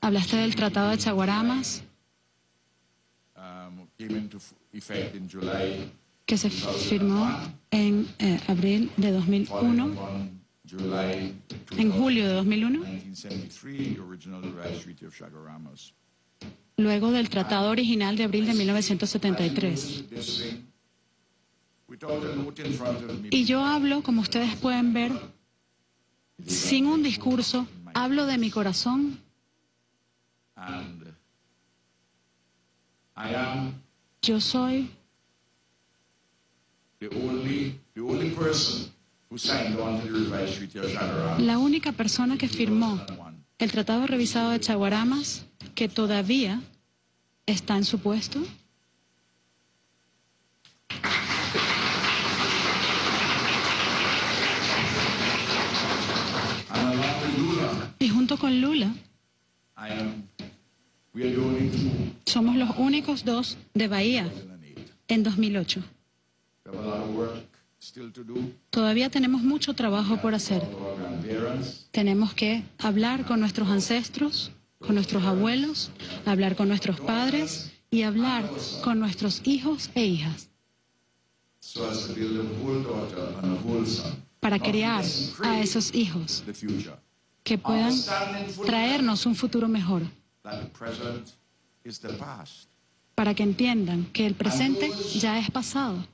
Hablaste del Tratado de Chaguaramas, que se firmó en eh, abril de 2001, following on July en julio de 2001, 1973, the original revised treaty of Chaguaramas. luego del Tratado original de abril de 1973. This thing, without a note in front of me, Y yo hablo, como ustedes pueden ver, sin un discurso, hablo de mi corazón Yo soy la única persona que firmó el Tratado Revisado de Chaguaramas que todavía está en su puesto. Y junto con Lula, somos los únicos dos de Bahía en 2008. Todavía tenemos mucho trabajo por hacer. Tenemos que hablar con nuestros ancestros, con nuestros abuelos, hablar con nuestros padres y hablar con nuestros hijos e hijas. Para criar a esos hijos que puedan traernos un futuro mejor, para que entiendan que el presente ya es pasado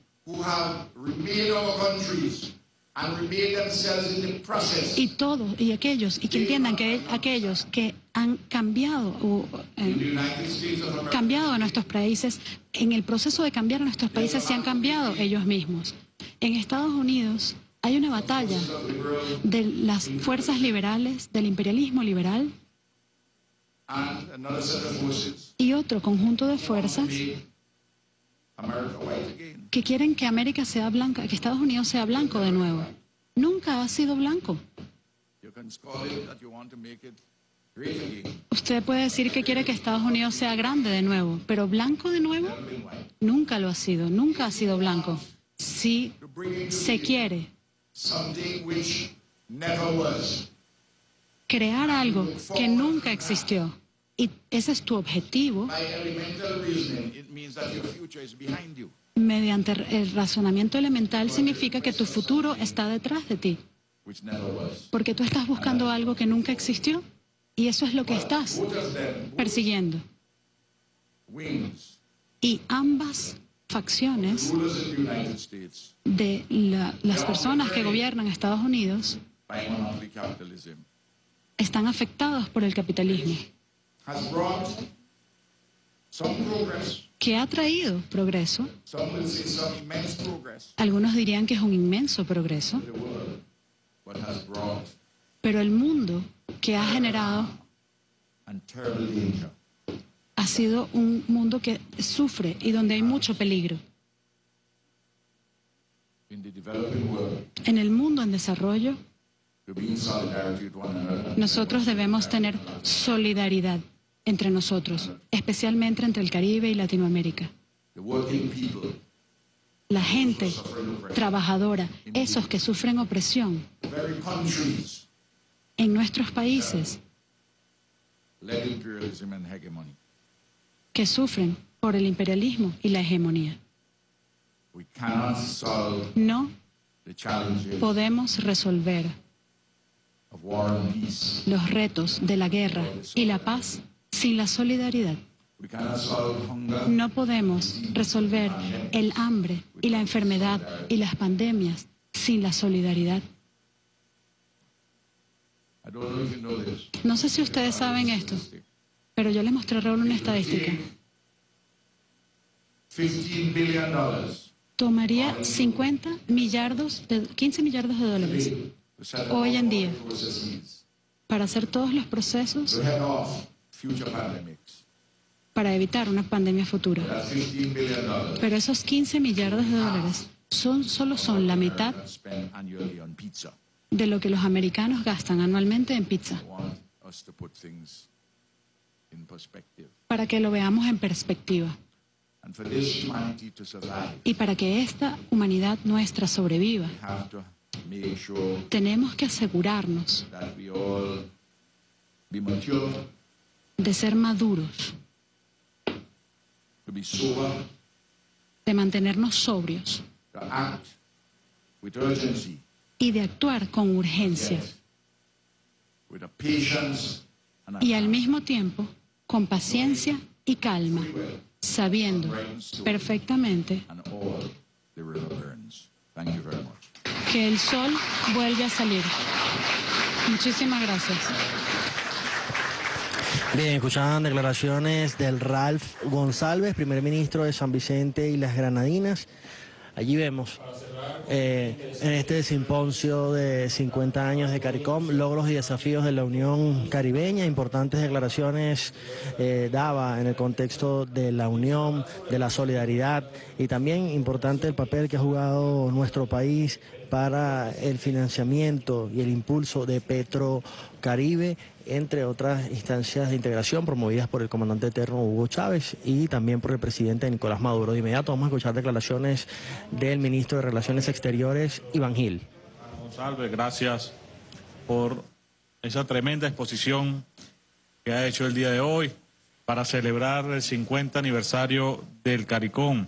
Y todos y aquellos y que entiendan que aquellos que han cambiado o, eh, in the United States of America. cambiado a nuestros países, en el proceso de cambiar a nuestros países se han cambiado ellos mismos. En Estados Unidos hay una batalla de las fuerzas liberales, del imperialismo liberal And another set of forces y otro conjunto de fuerzas que quieren que América sea blanca, que Estados Unidos sea blanco de nuevo. Nunca ha sido blanco. Usted puede decir que quiere que Estados Unidos sea grande de nuevo, pero blanco de nuevo nunca lo ha sido, nunca ha sido blanco. Si se quiere. Crear algo que nunca existió y ese es tu objetivo. Mediante el razonamiento elemental significa que tu futuro está detrás de ti. porque tú estás buscando algo que nunca existió y eso es lo que estás persiguiendo. Y ambas facciones de la- las personas que gobiernan Estados Unidos están afectados por el capitalismo, que ha traído progreso. Algunos dirían que es un inmenso progreso, pero el mundo que ha generado ha sido un mundo que sufre y donde hay mucho peligro. In the developing world, En el mundo en desarrollo, nosotros debemos tener solidaridad entre nosotros, especialmente entre el Caribe y Latinoamérica. La gente trabajadora, esos que sufren opresión en nuestros países, que sufren por el imperialismo y la hegemonía. No podemos resolver los retos de la guerra y la paz sin la solidaridad. No podemos resolver el hambre y la enfermedad y las pandemias sin la solidaridad. No sé si ustedes saben esto, pero yo les mostré Raúl una estadística. 15 billion dollars Tomaría 50 millardos, de, 15 millardos de dólares hoy en día para hacer todos los procesos para evitar una pandemia futura. That 15 billion dollars Pero esos 15 millardos de dólares son, solo son la mitad de lo que los americanos gastan anualmente en pizza. Para que lo veamos en perspectiva y para que esta humanidad nuestra sobreviva, tenemos que asegurarnos de ser maduros, de mantenernos sobrios. Y de actuar con urgencia. Y al mismo tiempo con paciencia y calma, sabiendo perfectamente que el sol vuelve a salir. Muchísimas gracias. Bien, escuchaban declaraciones del Ralph González, primer ministro de San Vicente y las Granadinas. Allí vemos eh, en este simposio de 50 años de CARICOM, logros y desafíos de la Unión Caribeña, importantes declaraciones eh, daba en el contexto de la unión, de la solidaridad y también importante el papel que ha jugado nuestro país para el financiamiento y el impulso de Petro Caribe, entre otras instancias de integración promovidas por el comandante eterno Hugo Chávez y también por el presidente Nicolás Maduro. De inmediato vamos a escuchar declaraciones del ministro de Relaciones Exteriores, Iván Gil. González, gracias por esa tremenda exposición que ha hecho el día de hoy para celebrar el 50 aniversario del CARICOM.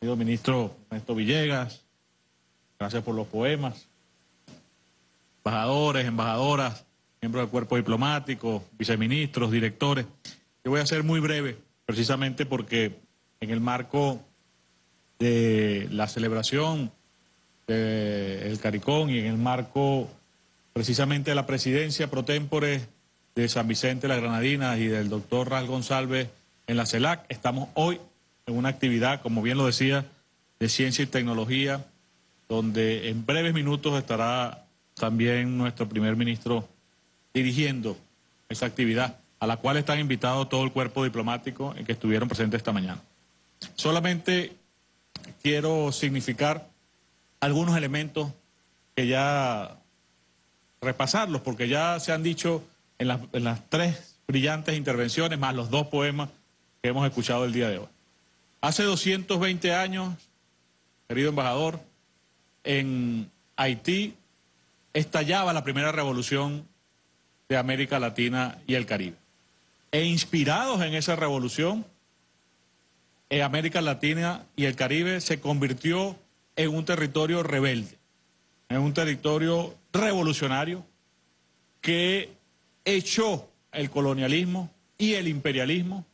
Ministro Ernesto Villegas, gracias por los poemas. Embajadores, embajadoras, miembros del cuerpo diplomático, viceministros, directores. Yo voy a ser muy breve, precisamente porque en el marco de la celebración del CARICOM y en el marco precisamente de la presidencia pro tempore de San Vicente de las Granadinas y del doctor Ral González en la CELAC. Estamos hoy en una actividad, como bien lo decía, de ciencia y tecnología, donde en breves minutos estará también nuestro primer ministro dirigiendo esa actividad, a la cual están invitados todo el cuerpo diplomático en que estuvieron presentes esta mañana. Solamente quiero significar algunos elementos que ya repasarlos, porque ya se han dicho en las, en las tres brillantes intervenciones, más los dos poemas que hemos escuchado el día de hoy. Hace 220 años, querido embajador, en Haití estallaba la primera revolución de América Latina y el Caribe. E inspirados en esa revolución, eh, América Latina y el Caribe se convirtió en un territorio rebelde. es un territorio revolucionario que echó el colonialismo y el imperialismo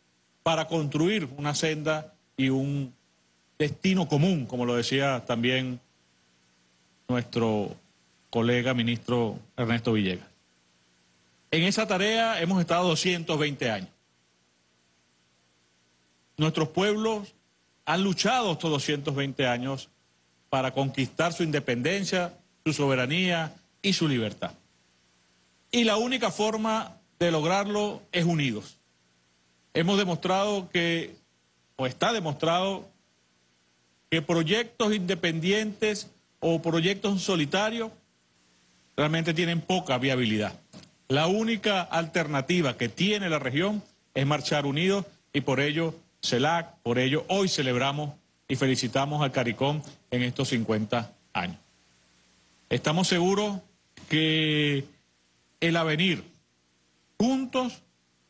para construir una senda y un destino común, como lo decía también nuestro colega ministro Ernesto Villegas. En esa tarea hemos estado 220 años. Nuestros pueblos han luchado estos 220 años para conquistar su independencia, su soberanía y su libertad. Y la única forma de lograrlo es unidos. Hemos demostrado que, o está demostrado, que proyectos independientes o proyectos solitarios realmente tienen poca viabilidad. La única alternativa que tiene la región es marchar unidos y por ello CELAC, por ello hoy celebramos y felicitamos al CARICOM en estos 50 años. Estamos seguros que el avenir juntos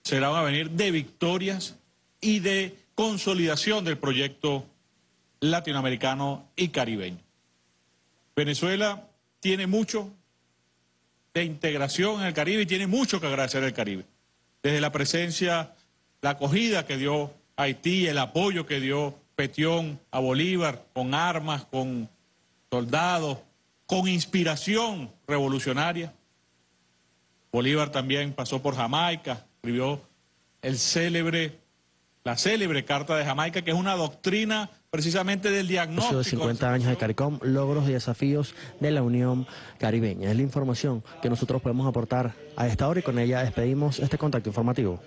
será un avenir de victorias y de consolidación del proyecto latinoamericano y caribeño. Venezuela tiene mucho de integración en el Caribe y tiene mucho que agradecer al Caribe. Desde la presencia, la acogida que dio Haití, el apoyo que dio Petión a Bolívar con armas, con soldados, con inspiración revolucionaria. Bolívar también pasó por Jamaica, escribió el célebre, la célebre Carta de Jamaica, que es una doctrina precisamente del diagnóstico. de 50 años de CARICOM, logros y desafíos de la Unión Caribeña. Es la información que nosotros podemos aportar a esta hora y con ella despedimos este contacto informativo.